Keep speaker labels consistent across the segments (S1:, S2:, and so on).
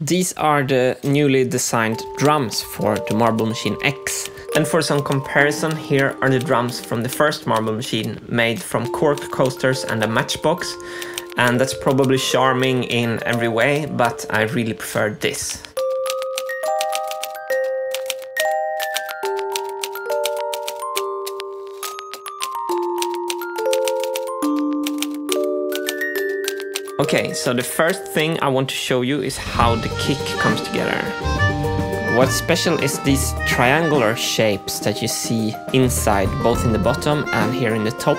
S1: These are the newly designed drums for the Marble Machine X. And for some comparison, here are the drums from the first Marble Machine, made from cork coasters and a matchbox. And that's probably charming in every way, but I really prefer this. Okay, so the first thing I want to show you is how the kick comes together. What's special is these triangular shapes that you see inside, both in the bottom and here in the top.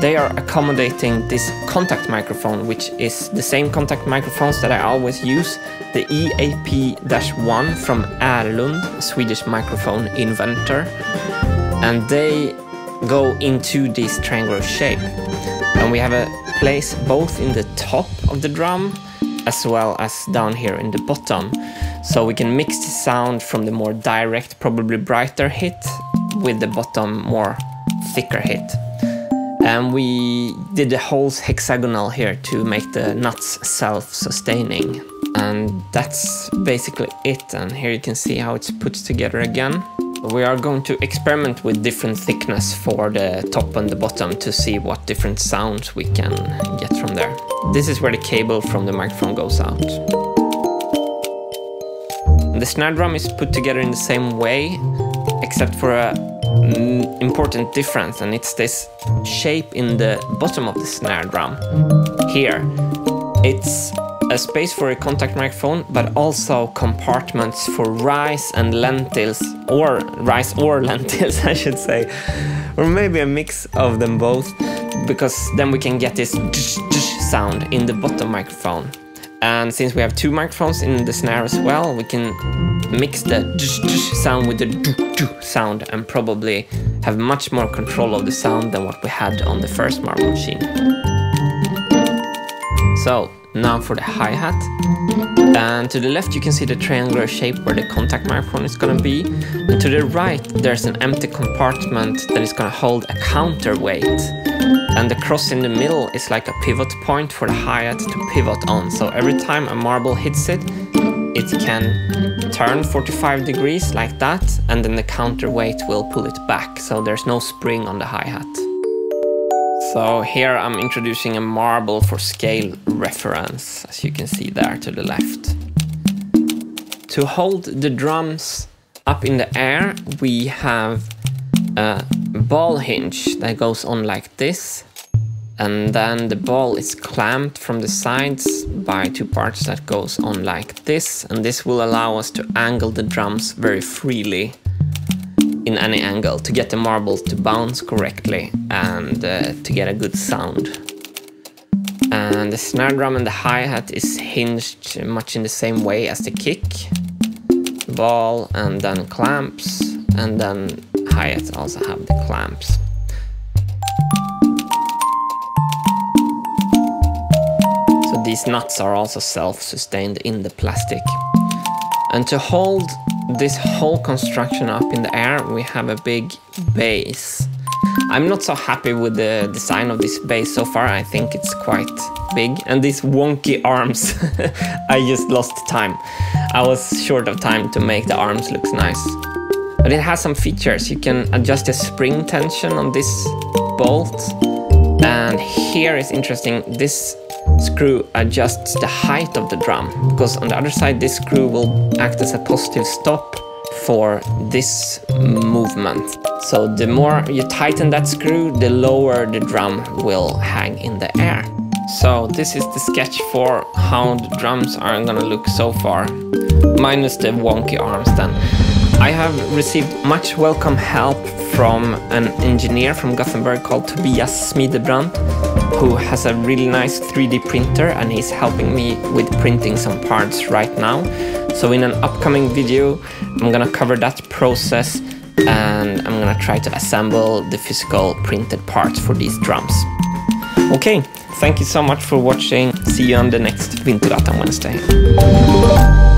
S1: They are accommodating this contact microphone, which is the same contact microphones that I always use, the EAP-1 from Ehrlund, Swedish microphone inventor. And they go into this triangular shape. And we have a place both in the top of the drum as well as down here in the bottom. So we can mix the sound from the more direct, probably brighter hit with the bottom more thicker hit. And we did the holes hexagonal here to make the nuts self-sustaining. And that's basically it. And here you can see how it's put together again. We are going to experiment with different thickness for the top and the bottom to see what different sounds we can get from there. This is where the cable from the microphone goes out. The snare drum is put together in the same way, except for a mm, important difference, and it's this shape in the bottom of the snare drum. Here, it's a space for a contact microphone, but also compartments for rice and lentils, or rice or lentils, I should say, or maybe a mix of them both, because then we can get this sound in the bottom microphone. And since we have two microphones in the snare as well, we can mix the sound with the sound and probably have much more control of the sound than what we had on the first Marble machine. So now for the hi-hat. And to the left you can see the triangular shape where the contact microphone is gonna be. And to the right there's an empty compartment that is gonna hold a counterweight. And the cross in the middle is like a pivot point for the hi-hat to pivot on. So every time a marble hits it, it can turn 45 degrees like that and then the counterweight will pull it back. So there's no spring on the hi-hat. So here I'm introducing a marble for scale reference, as you can see there to the left. To hold the drums up in the air, we have a ball hinge that goes on like this. And then the ball is clamped from the sides by two parts that goes on like this. And this will allow us to angle the drums very freely in any angle to get the marble to bounce correctly and uh, to get a good sound. And the snare drum and the hi-hat is hinged much in the same way as the kick. Ball and then clamps and then hi-hats also have the clamps. So these nuts are also self-sustained in the plastic. And to hold this whole construction up in the air, we have a big base. I'm not so happy with the design of this base so far. I think it's quite big. And these wonky arms, I just lost time. I was short of time to make the arms look nice. But it has some features. You can adjust the spring tension on this bolt. And here is interesting. This screw adjusts the height of the drum because on the other side this screw will act as a positive stop for this movement. So the more you tighten that screw, the lower the drum will hang in the air. So this is the sketch for how the drums are gonna look so far, minus the wonky arms then. I have received much welcome help from an engineer from Gothenburg called Tobias Smidebrandt who has a really nice 3D printer and he's helping me with printing some parts right now. So in an upcoming video, I'm gonna cover that process and I'm gonna try to assemble the physical printed parts for these drums. Okay, thank you so much for watching. See you on the next Wintergatan Wednesday.